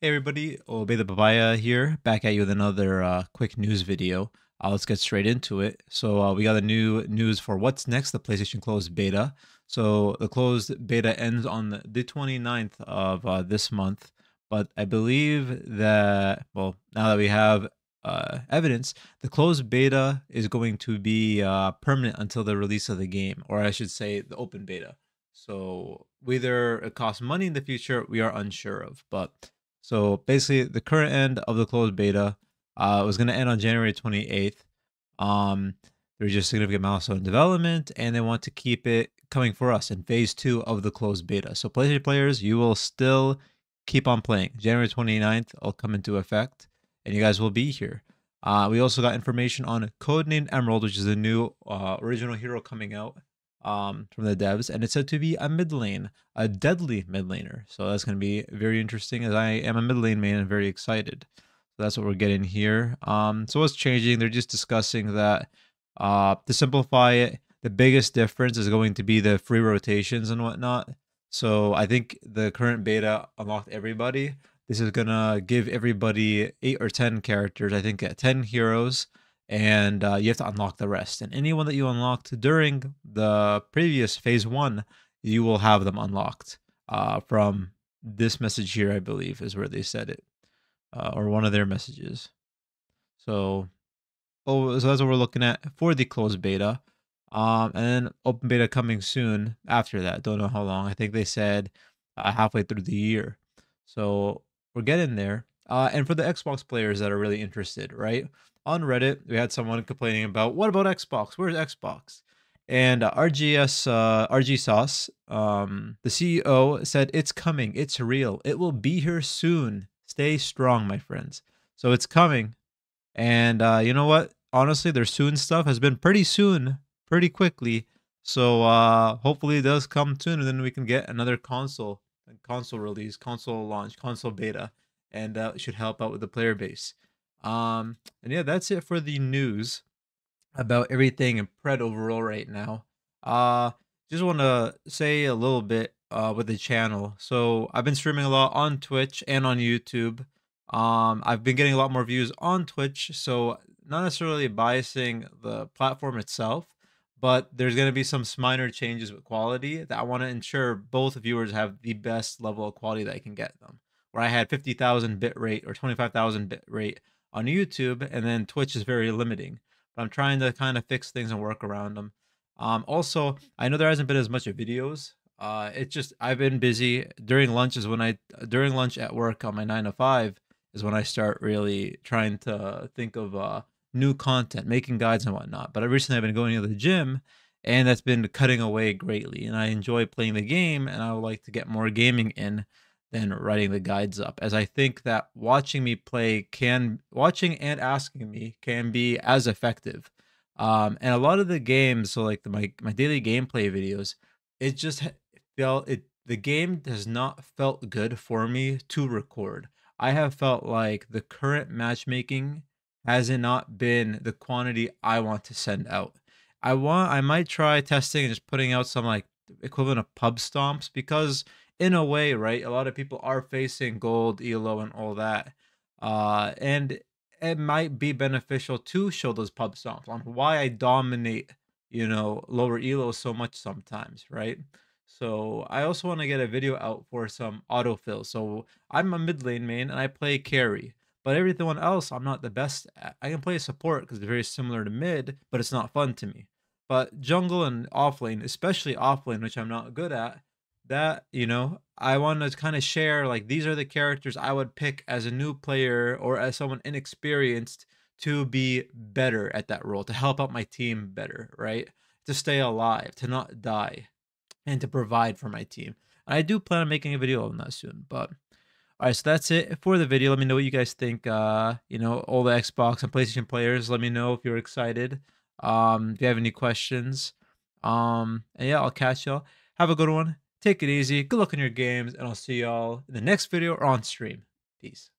Hey everybody, Obey the Papaya here, back at you with another uh, quick news video. Uh, let's get straight into it. So uh, we got the new news for what's next, the PlayStation closed beta. So the closed beta ends on the 29th of uh, this month, but I believe that, well, now that we have uh, evidence, the closed beta is going to be uh, permanent until the release of the game, or I should say the open beta. So whether it costs money in the future, we are unsure of, but so basically, the current end of the closed beta uh, was going to end on January 28th. Um, there's just significant milestone development, and they want to keep it coming for us in phase two of the closed beta. So, PlayStation players, you will still keep on playing. January 29th will come into effect, and you guys will be here. Uh, we also got information on Codename Emerald, which is a new uh, original hero coming out um, from the devs, and it's said to be a mid lane, a deadly mid laner. So that's going to be very interesting, as I am a mid lane main and very excited. So that's what we're getting here. Um, so what's changing? They're just discussing that uh, to simplify it, the biggest difference is going to be the free rotations and whatnot. So I think the current beta unlocked everybody. This is gonna give everybody eight or ten characters. I think at ten heroes and uh, you have to unlock the rest. And anyone that you unlocked during the previous phase one, you will have them unlocked uh, from this message here, I believe, is where they said it, uh, or one of their messages. So, oh, so that's what we're looking at for the closed beta. Um, and then open beta coming soon after that. Don't know how long. I think they said uh, halfway through the year. So we're getting there. Uh, and for the Xbox players that are really interested, right? on Reddit, we had someone complaining about what about Xbox? Where's Xbox? And uh, RGS uh, RG Sauce, um, the CEO said it's coming. It's real. It will be here soon. Stay strong, my friends. So it's coming, and uh, you know what? Honestly, their soon stuff has been pretty soon, pretty quickly. So uh, hopefully it does come soon, and then we can get another console, console release, console launch, console beta, and it should help out with the player base. Um, and yeah, that's it for the news about everything in Pred overall right now. Uh, just want to say a little bit uh with the channel. So I've been streaming a lot on Twitch and on YouTube. Um, I've been getting a lot more views on Twitch, so not necessarily biasing the platform itself, but there's going to be some minor changes with quality that I want to ensure both viewers have the best level of quality that I can get them. Where I had 50,000 bit rate or 25,000 bit rate on YouTube, and then Twitch is very limiting. But I'm trying to kind of fix things and work around them. Um, also, I know there hasn't been as much of videos. Uh, it's just I've been busy during lunch is when I during lunch at work on my nine to five is when I start really trying to think of uh, new content, making guides and whatnot. But I recently have been going to the gym, and that's been cutting away greatly. And I enjoy playing the game, and I would like to get more gaming in than writing the guides up as i think that watching me play can watching and asking me can be as effective. Um and a lot of the games so like the, my my daily gameplay videos it just felt it the game has not felt good for me to record. I have felt like the current matchmaking has it not been the quantity i want to send out. I want i might try testing and just putting out some like equivalent of pub stomps because in a way, right? A lot of people are facing gold, elo, and all that. Uh, and it might be beneficial to show those pub stomps on why I dominate, you know, lower elo so much sometimes, right? So I also want to get a video out for some autofill. So I'm a mid lane main and I play carry, but everyone else I'm not the best at. I can play support because they're very similar to mid, but it's not fun to me. But jungle and offlane, especially offlane, which I'm not good at, that you know i want to kind of share like these are the characters i would pick as a new player or as someone inexperienced to be better at that role to help out my team better right? To stay alive to not die and to provide for my team. I do plan on making a video on that soon but all right so that's it for the video. Let me know what you guys think uh you know all the xbox and playstation players let me know if you're excited um if you have any questions um and yeah i'll catch y'all. Have a good one Take it easy. Good luck in your games, and I'll see y'all in the next video or on stream. Peace.